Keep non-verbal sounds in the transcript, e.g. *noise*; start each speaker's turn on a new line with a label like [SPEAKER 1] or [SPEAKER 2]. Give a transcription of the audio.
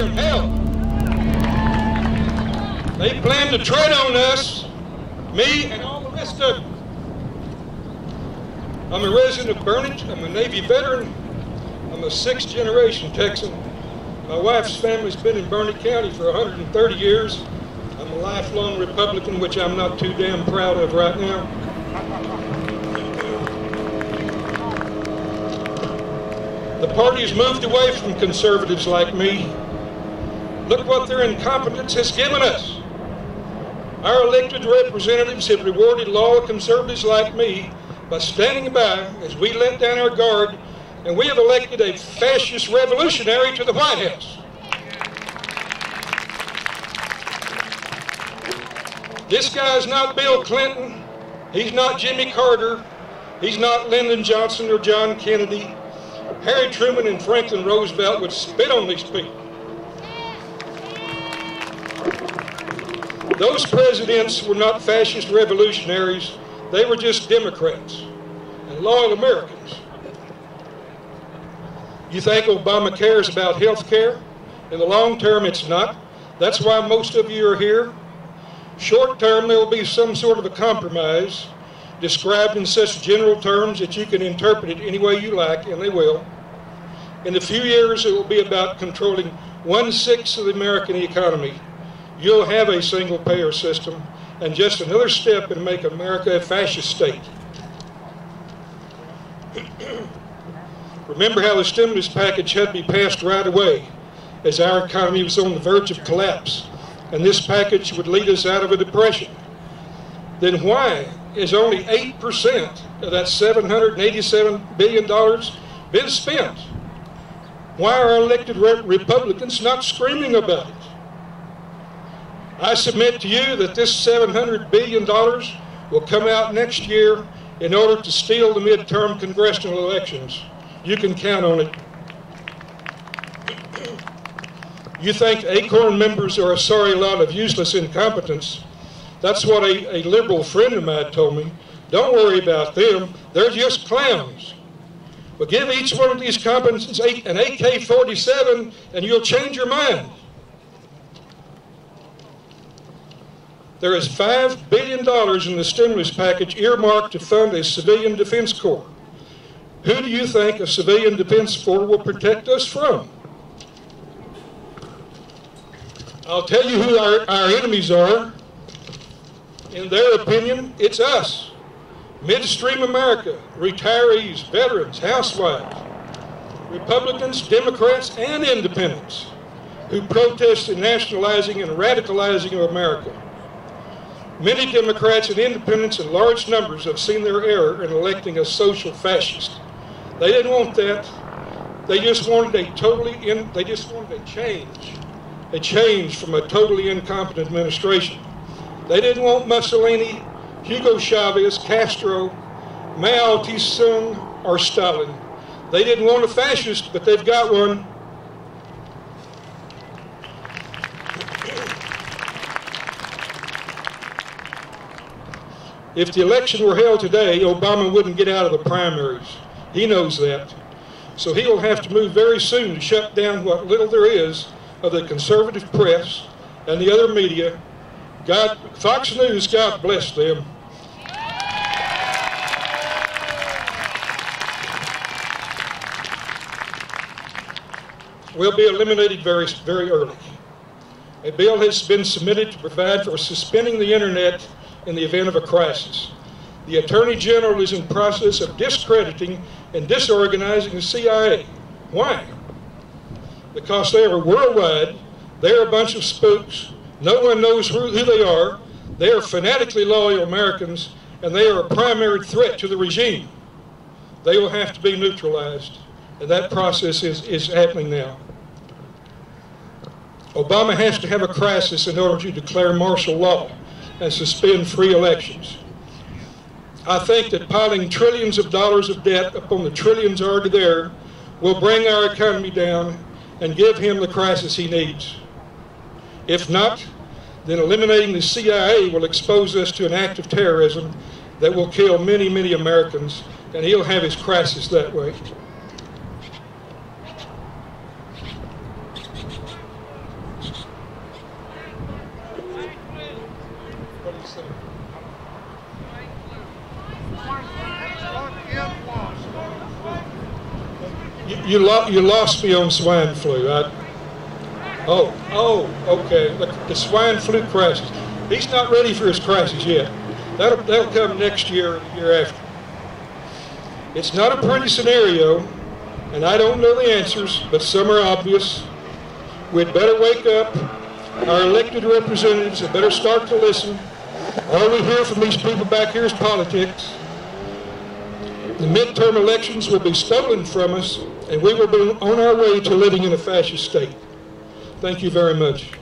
[SPEAKER 1] of hell. They plan to tread on us, me and all the rest of them. I'm a resident of Burnet. I'm a Navy veteran. I'm a sixth generation Texan. My wife's family's been in Burnet County for 130 years. I'm a lifelong Republican, which I'm not too damn proud of right now. The party has moved away from conservatives like me. Look what their incompetence has given us. Our elected representatives have rewarded loyal conservatives like me by standing by as we let down our guard and we have elected a fascist revolutionary to the White House. This guy's not Bill Clinton. He's not Jimmy Carter. He's not Lyndon Johnson or John Kennedy. Harry Truman and Franklin Roosevelt would spit on these people. Those presidents were not fascist revolutionaries. They were just Democrats and loyal Americans. You think Obama cares about health care? In the long term, it's not. That's why most of you are here. Short term, there will be some sort of a compromise described in such general terms that you can interpret it any way you like, and they will. In a few years, it will be about controlling one sixth of the American economy. You'll have a single payer system, and just another step in make America a fascist state. *clears throat* Remember how the stimulus package had to be passed right away as our economy was on the verge of collapse, and this package would lead us out of a depression. Then why is only 8% of that $787 billion been spent? Why are elected re Republicans not screaming about it? I submit to you that this $700 billion will come out next year in order to steal the midterm congressional elections. You can count on it. You think ACORN members are a sorry lot of useless incompetence. That's what a, a liberal friend of mine told me. Don't worry about them. They're just clowns. But give each one of these competencies an AK-47 and you'll change your mind. There is $5 billion in the stimulus package earmarked to fund a civilian defense corps. Who do you think a civilian defense corps will protect us from? I'll tell you who our, our enemies are. In their opinion, it's us. Midstream America, retirees, veterans, housewives, Republicans, Democrats, and independents who protest the nationalizing and radicalizing of America. Many Democrats and independents in large numbers have seen their error in electing a social fascist. They didn't want that. They just wanted a totally in, they just wanted a change, a change from a totally incompetent administration. They didn't want Mussolini, Hugo Chavez, Castro, Mao Tse-tung, or Stalin. They didn't want a fascist, but they've got one. If the election were held today, Obama wouldn't get out of the primaries. He knows that. So he will have to move very soon to shut down what little there is of the conservative press and the other media. God, Fox News, God bless them. will be eliminated very, very early. A bill has been submitted to provide for suspending the internet in the event of a crisis. The Attorney General is in process of discrediting and disorganizing the CIA. Why? Because they are worldwide, they're a bunch of spooks, no one knows who, who they are, they are fanatically loyal Americans, and they are a primary threat to the regime. They will have to be neutralized, and that process is, is happening now. Obama has to have a crisis in order to declare martial law and suspend free elections. I think that piling trillions of dollars of debt upon the trillions already there will bring our economy down and give him the crisis he needs. If not, then eliminating the CIA will expose us to an act of terrorism that will kill many, many Americans, and he'll have his crisis that way. You, lo you lost me on swine flu. I, oh, oh, okay. Look, the swine flu crisis. He's not ready for his crisis yet. That'll, that'll come next year or year after. It's not a pretty scenario, and I don't know the answers, but some are obvious. We'd better wake up. Our elected representatives had better start to listen. All we hear from these people back here is politics. The midterm elections will be stolen from us, and we will be on our way to living in a fascist state. Thank you very much.